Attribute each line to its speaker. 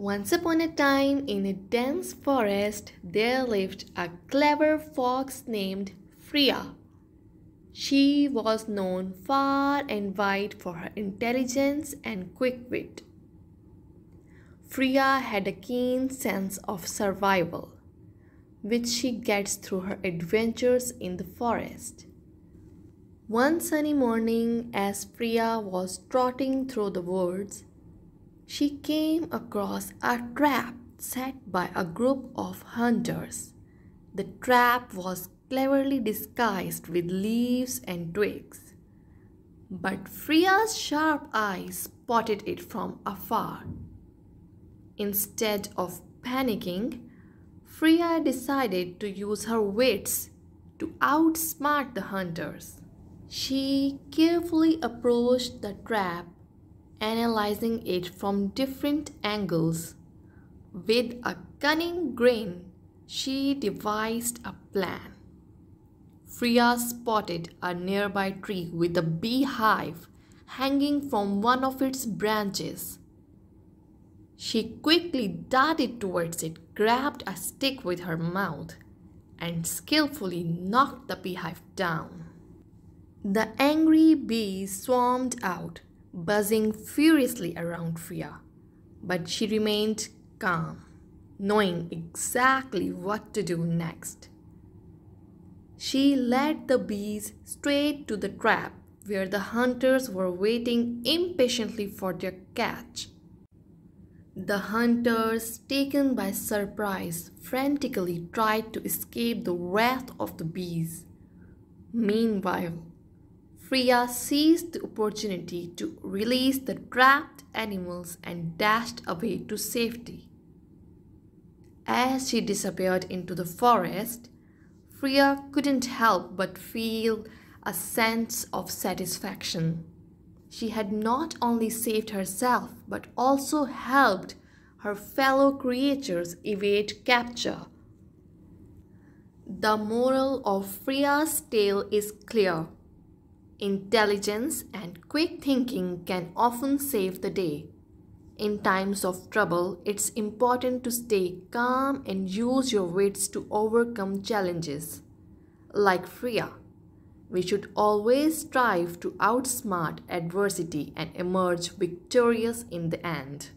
Speaker 1: Once upon a time, in a dense forest, there lived a clever fox named Freya. She was known far and wide for her intelligence and quick wit. Freya had a keen sense of survival, which she gets through her adventures in the forest. One sunny morning, as Freya was trotting through the woods, she came across a trap set by a group of hunters. The trap was cleverly disguised with leaves and twigs. But Freya's sharp eyes spotted it from afar. Instead of panicking, Freya decided to use her wits to outsmart the hunters. She carefully approached the trap analyzing it from different angles. With a cunning grin, she devised a plan. Freya spotted a nearby tree with a beehive hanging from one of its branches. She quickly darted towards it, grabbed a stick with her mouth, and skillfully knocked the beehive down. The angry bees swarmed out, buzzing furiously around Freya, but she remained calm, knowing exactly what to do next. She led the bees straight to the trap where the hunters were waiting impatiently for their catch. The hunters, taken by surprise, frantically tried to escape the wrath of the bees. Meanwhile, Freya seized the opportunity to release the trapped animals and dashed away to safety. As she disappeared into the forest, Freya couldn't help but feel a sense of satisfaction. She had not only saved herself but also helped her fellow creatures evade capture. The moral of Freya's tale is clear. Intelligence and quick thinking can often save the day. In times of trouble, it's important to stay calm and use your wits to overcome challenges. Like Freya, we should always strive to outsmart adversity and emerge victorious in the end.